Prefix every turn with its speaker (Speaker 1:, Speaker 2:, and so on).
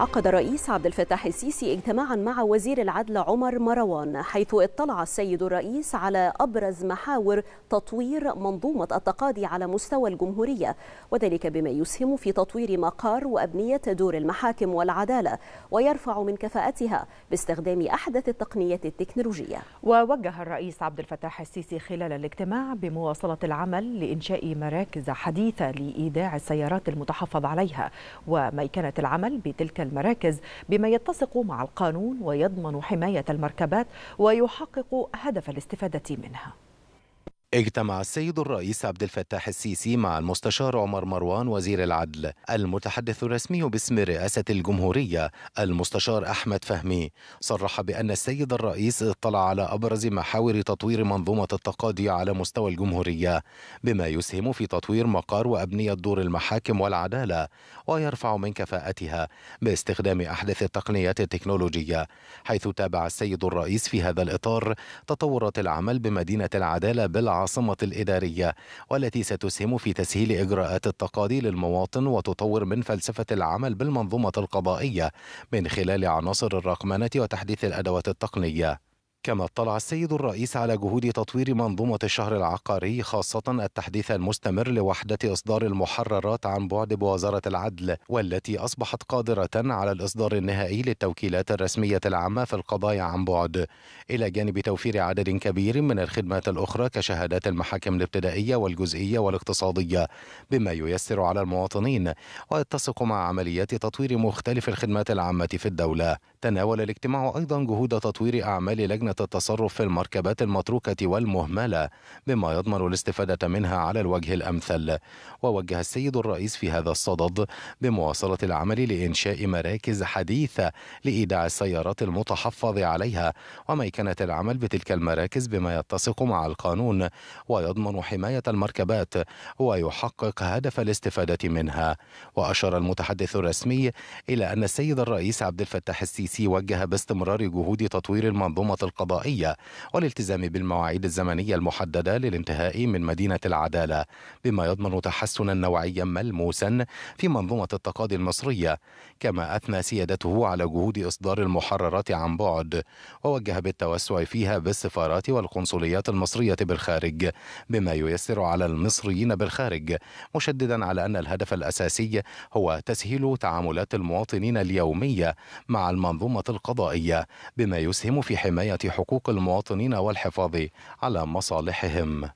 Speaker 1: عقد الرئيس عبد الفتاح السيسي اجتماعا مع وزير العدل عمر مروان حيث اطلع السيد الرئيس على أبرز محاور تطوير منظومة التقاضي على مستوى الجمهورية وذلك بما يسهم في تطوير مقار وأبنية دور المحاكم والعدالة ويرفع من كفاءتها باستخدام أحدث التقنيات التكنولوجية.
Speaker 2: ووجه الرئيس عبد الفتاح السيسي خلال الاجتماع بمواصلة العمل لإنشاء مراكز حديثة لإيداع السيارات المتحفظ عليها وميكنة العمل بتلك المراكز بما يتسق مع القانون ويضمن حماية المركبات ويحقق هدف الاستفادة منها.
Speaker 3: اجتمع السيد الرئيس عبد الفتاح السيسي مع المستشار عمر مروان وزير العدل. المتحدث الرسمي باسم رئاسة الجمهورية المستشار أحمد فهمي. صرح بأن السيد الرئيس اطلع على أبرز محاور تطوير منظومة التقاضي على مستوى الجمهورية بما يسهم في تطوير مقار وأبنية دور المحاكم والعدالة ويرفع من كفاءتها باستخدام أحدث التقنيات التكنولوجية. حيث تابع السيد الرئيس في هذا الإطار تطورات العمل بمدينة العدالة بالعاصمة العاصمة الإدارية والتي ستسهم في تسهيل إجراءات التقاضي للمواطن وتطور من فلسفة العمل بالمنظومة القضائية من خلال عناصر الرقمنة وتحديث الأدوات التقنية. كما اطلع السيد الرئيس على جهود تطوير منظومة الشهر العقاري خاصة التحديث المستمر لوحدة إصدار المحررات عن بعد بوزارة العدل والتي أصبحت قادرة على الإصدار النهائي للتوكيلات الرسمية العامة في القضايا عن بعد. إلى جانب توفير عدد كبير من الخدمات الأخرى كشهادات المحاكم الابتدائية والجزئية والاقتصادية بما ييسر على المواطنين ويتسق مع عمليات تطوير مختلف الخدمات العامة في الدولة. تناول الاجتماع أيضا جهود تطوير أعمال لجنة التصرف في المركبات المتروكة والمهملة بما يضمن الاستفادة منها على الوجه الأمثل. ووجه السيد الرئيس في هذا الصدد بمواصلة العمل لإنشاء مراكز حديثة لإيداع السيارات المتحفظ عليها وميكنة العمل بتلك المراكز بما يتسق مع القانون ويضمن حماية المركبات ويحقق هدف الاستفادة منها. وأشار المتحدث الرسمي إلى أن السيد الرئيس عبد الفتاح السيسي وجه باستمرار جهود تطوير المنظومة القضائية والالتزام بالمواعيد الزمنية المحددة للانتهاء من مدينة العدالة بما يضمن تحسنا نوعيا ملموسا في منظومة التقاضي المصرية كما أثنى سيادته على جهود إصدار المحررات عن بعد ووجه بالتوسع فيها بالسفارات والقنصليات المصرية بالخارج بما ييسر على المصريين بالخارج مشددا على أن الهدف الأساسي هو تسهيل تعاملات المواطنين اليومية مع المنظومة القضائية بما يسهم في حماية حقوق المواطنين والحفاظ على مصالحهم.